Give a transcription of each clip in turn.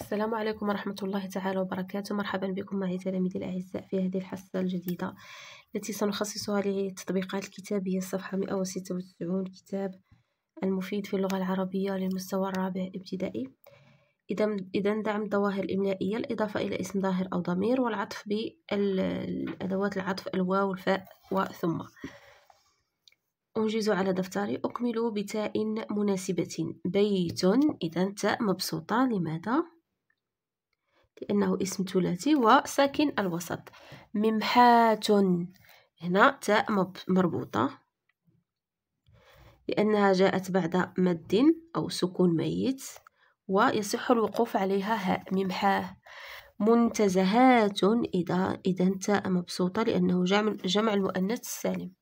السلام عليكم ورحمة الله تعالى وبركاته. مرحبا بكم معي تلاميذي الأعزاء في هذه الحصة الجديدة التي سنخصصها للتطبيقات الكتابية الصفحة 196 كتاب المفيد في اللغة العربية للمستوى الرابع ابتدائي. إذا دعم الظواهر الإملائية الإضافة إلى اسم ظاهر أو ضمير والعطف بالأدوات العطف الواو والفاء وثم أنجز على دفتري. أكمل بتاء مناسبة. بيت. إذا تاء مبسوطة. لماذا؟ لأنه اسم ثلاثي وساكن الوسط. ممحاة هنا تاء مربوطة. لأنها جاءت بعد مد أو سكون ميت. ويصح الوقوف عليها هاء ممحاه منتزهات. إذا إذا تاء مبسوطة لأنه جمع, جمع المؤنث السالم.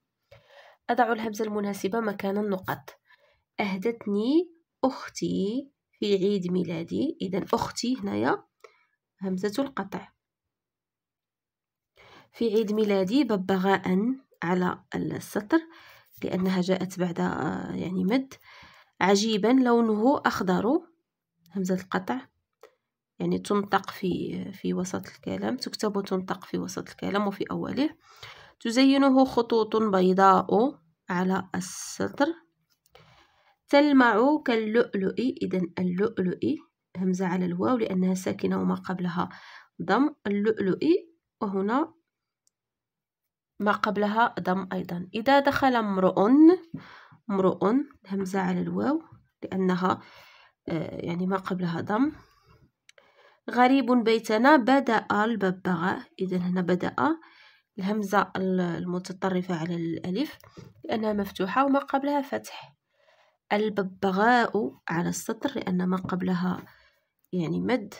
أضع الهمزة المناسبة مكان النقط أهدتني أختي في عيد ميلادي. إذا أختي هنايا. همزة القطع. في عيد ميلادي ببغاء على السطر لأنها جاءت بعد آه، يعني مد. عجيبا لونه أخضر. همزة القطع. يعني تنطق في في وسط الكلام تكتب وتنطق في وسط الكلام وفي أوله. تزينه خطوط بيضاء على السطر تلمع كاللؤلؤ إذا اللؤلؤ همزة على الواو لأنها ساكنة وما قبلها. ضم اللؤلؤ وهنا ما قبلها ضم أيضا. إذا دخل امرؤ امرؤ همزة على الواو لأنها آه، يعني ما قبلها ضم. غريب بيتنا بدأ الببغاء. إذا هنا بدأ الهمزة المتطرفة على الألف لأنها مفتوحة وما قبلها فتح. الببغاء على السطر لأن ما قبلها يعني مد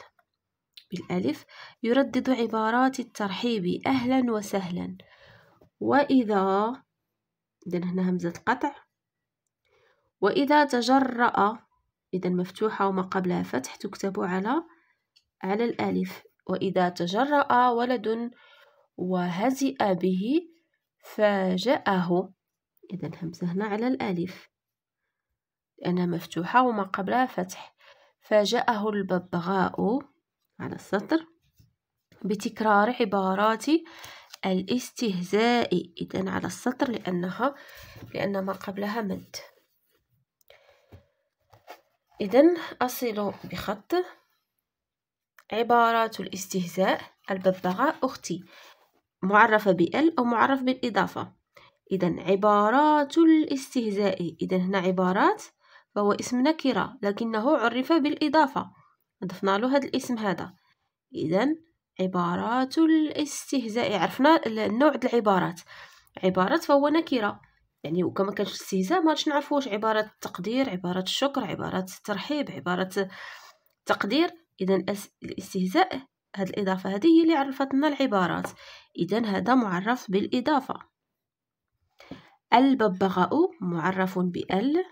بالألف يردد عبارات الترحيب أهلا وسهلا. وإذا إذا هنا همزة قطع. وإذا تجرأ إذا مفتوحة وما قبلها فتح تكتب على على الألف. وإذا تجرأ ولد وهزئ به فاجأه. إذا همزة هنا على الألف. لأنها مفتوحة وما قبلها فتح. فاجأه الببغاء على السطر بتكرار عبارات الاستهزاء. إذا على السطر لأنها لأن ما قبلها مد. إذا أصل بخط عبارات الاستهزاء الببغاء أختي معرفة بال أو معرف بالإضافة. إذا عبارات الاستهزاء. إذا هنا عبارات فهو اسم نكرة لكنه عرف بالإضافة. أضفنا له هذا الاسم هذا. إذا عبارات الاستهزاء عرفنا النوع العبارات. عبارات فهو نكرة. يعني وكما كانش الاستهزاء ما نعرفوا واش عبارة تقدير عبارة الشكر عبارة الترحيب عبارة تقدير. إذا الاستهزاء هذه الإضافة هذه هي اللي عرفتنا العبارات. إذا هذا معرف بالإضافة. الببغاء معرف بال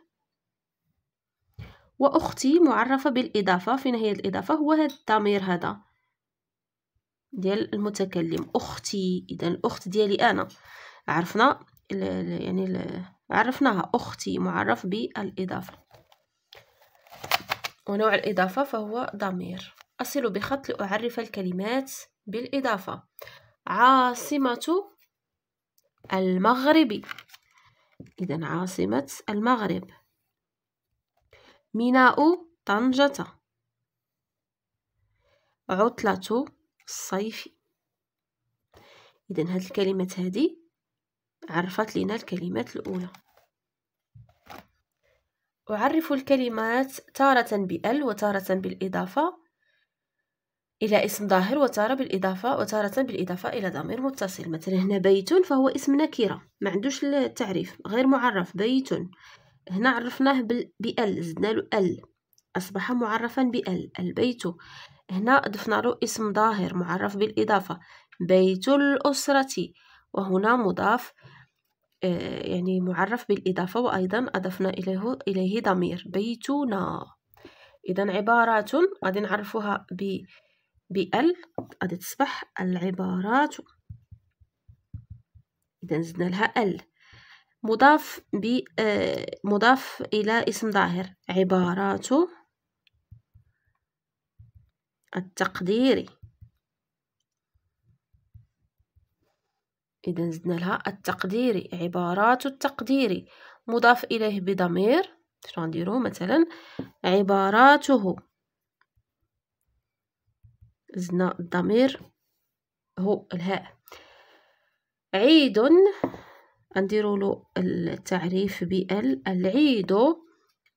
وأختي معرفة بالإضافة فين هي الإضافة؟ هو هذا الضمير هذا ديال المتكلم. أختي إذا الأخت ديالي أنا. عرفنا يعني عرفناها. أختي معرف بالإضافة. ونوع الإضافة فهو ضمير. أصل بخط لأعرف الكلمات بالإضافة. عاصمة المغرب. إذا عاصمة المغرب. ميناء طنجة. عطلة الصيف. إذا هاد الكلمات هذه عرفت لنا الكلمات الأولى. أعرف الكلمات تارة بأل وتارة بالإضافة إلى اسم ظاهر وتارة بالإضافة وتارة بالإضافة إلى ضمير متصل. مثلا هنا بيت فهو اسم نكرة ما عندوش التعريف غير معرف. بيت هنا عرفناه بأل زدنا له ال أصبح معرفا بأل البيت. هنا ضفنا له اسم ظاهر معرف بالإضافة. بيت الأسرة. وهنا مضاف آه، يعني معرف بالإضافة. وأيضا أضفنا إليه إليه ضمير. بيتنا. إذا عبارات غادي نعرفوها ب بال. غادي تصبح العبارات. إذا زدنا لها ال. مضاف ب آه، مضاف إلى اسم ظاهر عبارات التقديري. إذا زدنا لها التقديري عبارات التقديري. مضاف إليه بضمير شنو غنديرو مثلا عباراته. زدنا الضمير هو الهاء. عيد غنديرو له التعريف بال العيد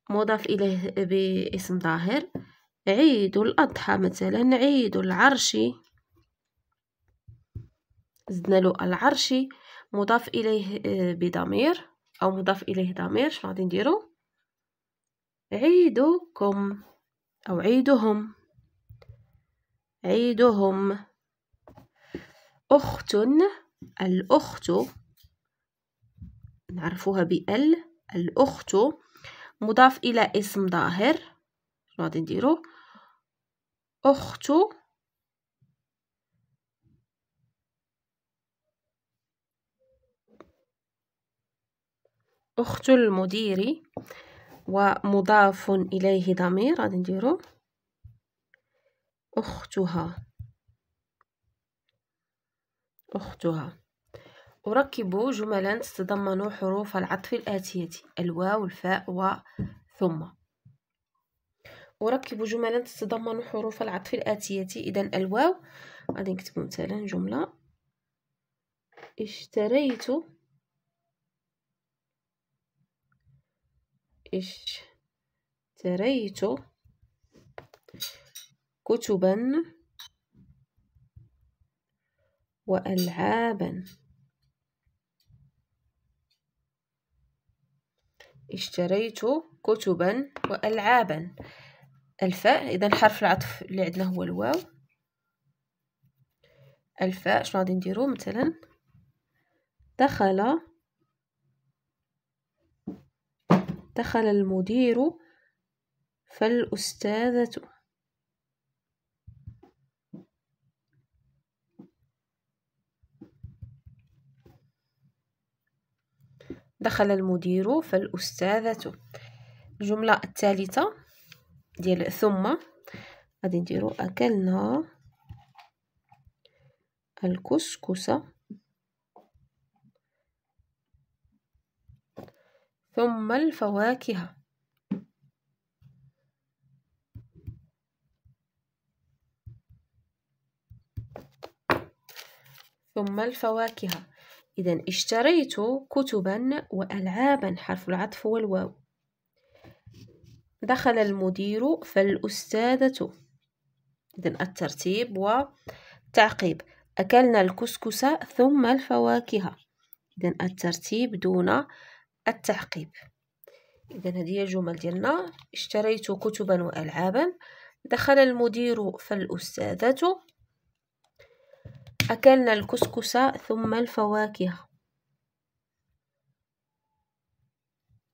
مضاف إليه باسم ظاهر. عيد الأضحى مثلا عيد العرش. زدنا له العرش مضاف إليه آه، بضمير أو مضاف إليه ضمير. شنو غادي نديرو؟ عيدكم أو عيدهم. عيدهم. أخت الأخت نعرفوها بال الأخت مضاف إلى اسم ظاهر شنو غادي نديرو. أخت أخت المدير ومضاف إليه ضمير غادي نديرو. أختها. أختها. أركب جملا تتضمن حروف العطف الآتية الواو الفاء و ثم. أركب جملا تتضمن حروف العطف الآتية إذا الواو. غادي نكتب مثلا جملة. اشتريت. اشتريت كتبا وألعابا. اشتريت كتبا وألعابا. الفاء إذا حرف العطف اللي عندنا هو الواو. الفاء شنو غادي نديرو مثلا؟ دخل دخل المدير فالأستاذة. دخل المدير فالأستاذة الجملة الثالثة ديال ثم غادي نديرو أكلنا الكسكس ثم الفواكه. ثم الفواكه. إذا اشتريت كتبا وألعابا حرف العطف والواو. دخل المدير فالأستاذة. إذا الترتيب والتعقيب أكلنا الكسكس ثم الفواكه. إذا الترتيب دون التعقيب. إذا هذه هي الجمل ديالنا. اشتريت كتبا وألعابا. دخل المدير فالأستاذة. أكلنا الكسكس ثم الفواكه.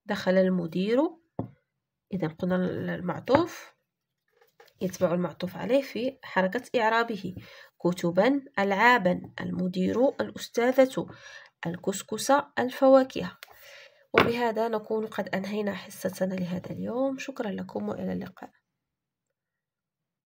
دخل المدير. إذا قلنا المعطوف. يتبع المعطوف عليه في حركة إعرابه. كتبا ألعابا المدير الأستاذة الكسكس الفواكه. وبهذا نكون قد أنهينا حصتنا لهذا اليوم. شكرا لكم وإلى اللقاء.